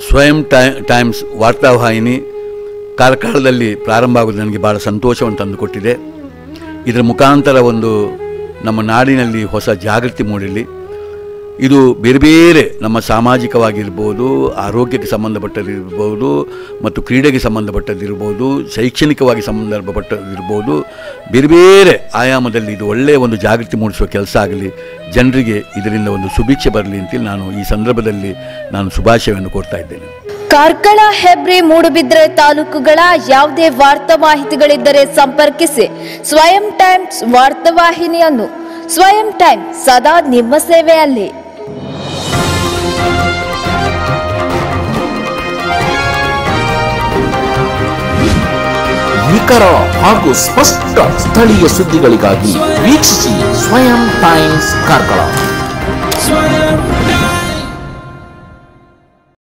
ಸ್ವಯಂ tie, times ವಾರ್ತಾವಾಹಿನಿ ಕಾರ್ಕಳದಲ್ಲಿ ಪ್ರಾರಂಭ ಆಗೋದು ನನಗೆ ಭಾಳ ಸಂತೋಷವನ್ನು ತಂದುಕೊಟ್ಟಿದೆ. ಇದರ ಮುಖಾಂತರ ಒಂದು ನಮ್ಮ ನಾಡಿನಲ್ಲಿ ಹೊಸ ಜಾಗೃತಿ ಮೂಡಲಿ ಇದು ಬೇರೆ ಬೇರೆ ನಮ್ಮ ಸಾಮಾಜಿಕವಾಗಿರ್ಬೋದು, ಆರೋಗ್ಯಕ್ಕೆ ಸಂಬಂಧಪಟ್ಟದಿರ್ಬೋದು, ಮತ್ತು ಕ್ರೀಡೆಗೆ ಸಂಬಂಧಪಟ್ಟದಿರ್ಬೋದು, ಶೈಕ್ಷಣಿಕವಾಗಿ ಸಂಬಂಧಪಟ್ಟದಿರ್ಬೋದು, ಬೇರೆ ಬೇರೆ ಆಯಾಮದಲ್ಲಿ ಇದು ಒಳ್ಳೆಯ ಒಂದು ಜಾಗೃತಿ ಮೂಡಿಸುವ ಕೆಲಸ ಆಗಲಿ, ಜನರಿಗೆ ಇದರಿಂದ ಒಂದು ಸುಭಿಕ್ಷೆ ಬರಲಿ ಅಂತೇಳಿ ನಾನು ಈ ಸಂದರ್ಭದಲ್ಲಿ ನಾನು ಶುಭಾಶಯವನ್ನು ಕೊಡ್ತಾ ಇದ್ದೇನೆ. ಕಾರ್ಕಳ ಹೆಬ್ರಿ ಮೂಡುಬಿದ್ರೆ ತಾಲೂಕುಗಳ ಯಾವುದೇ ವಾರ್ತಾ ಮಾಹಿತಿಗಳಿದ್ದರೆ ಸಂಪರ್ಕಿಸಿ. ಸ್ವಯಂ ಟೈಮ್ಸ್ ವಾರ್ತಾವಾಹಿನಿಯನ್ನು ಸ್ವಯಂ ಟೈಮ್ ಸದಾ ನಿಮ್ಮ ಸೇವೆಯಲ್ಲಿ. ನಿಖರ ಹಾಗೂ ಸ್ಪಷ್ಟ ಸ್ಥಳೀಯ ಸುದ್ದಿಗಳಿಗಾಗಿ ವೀಕ್ಷಿಸಿ ಸ್ವಯಂ ಟೈಮ್ಸ್ ಕಾರ್ಕಳ.